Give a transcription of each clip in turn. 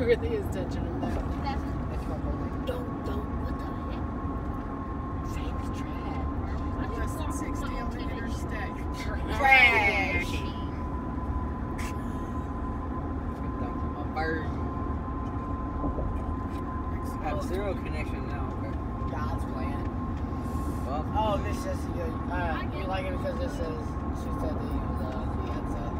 really is touching him there. That's That's my whole Don't, don't, what the heck? Famous trash. Less than 60 on the interstate. Trash. My bird. Have zero connection now. Okay. God's plan. Well, Oh, this is you. Uh, you like it because this is. She said that you was uh, the answer.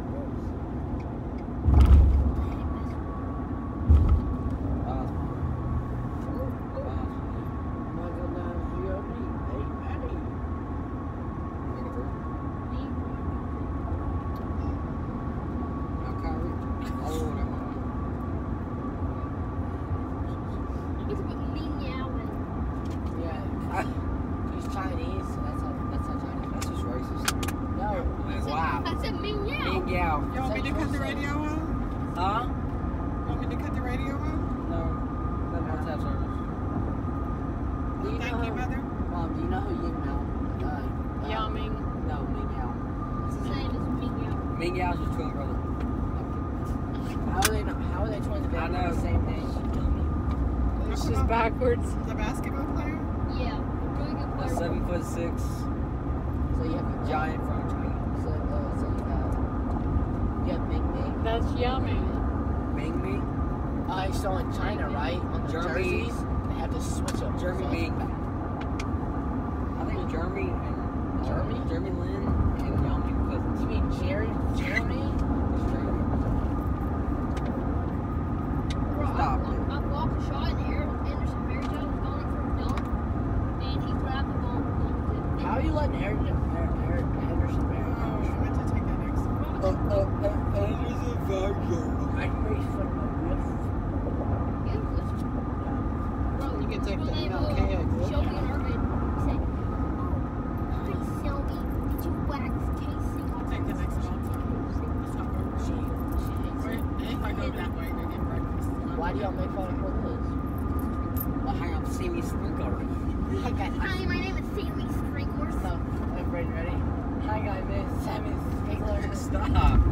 meow. You want me to cut the radio on? huh? You want me to cut the radio on? No, that must have service. Do you Thank know you, who- mother. Mom, do you know who Ying Mao? Uh, uh, Yao Ming. No, Ming Yao. Same as mean meow. Ming Yao's his twin brother. How are they? How are they twins? they I know. the same name. It's just backwards. The basketball player? Yeah, really good A player. seven foot six So you have a giant from China. So, uh, so you have you have Ming Ming. That's yummy. Ming Ming. Uh, he's still in China, right? On the Jeremy- jerseys, they have to switch up. Jeremy So- Ming. I think Jeremy and Jeremy? Jeremy Lin and Yao Ming cousins. You mean Jerry? Jeremy? Stop I, it. I blocked a shot in the air. Anderson Varejao was going for a dunk, and he grabbed the ball and dunked it. How are you letting Aaron, Aaron, Aaron Anderson Oh, Barry I meant to take that next. Uh, uh, uh, Anderson Varejao. I raised from a riff. Yeah, listen. Bro, You can take his the name, MLK uh, exit. Shelby and Irvin said, "Oh, hi Shelby, did you wax casing I'll off take the this next one. Let's not go She, wrong. she hates Wait, it. If I go that way, go get breakfast. Why do y'all make fun of Liz? Well, hang on, see me sprinkler. Hi guys. Hi, my name is Sammy Sprinkler. So, everybody ready? Ready. Hi guys, is Sammy Spiegler. Stop.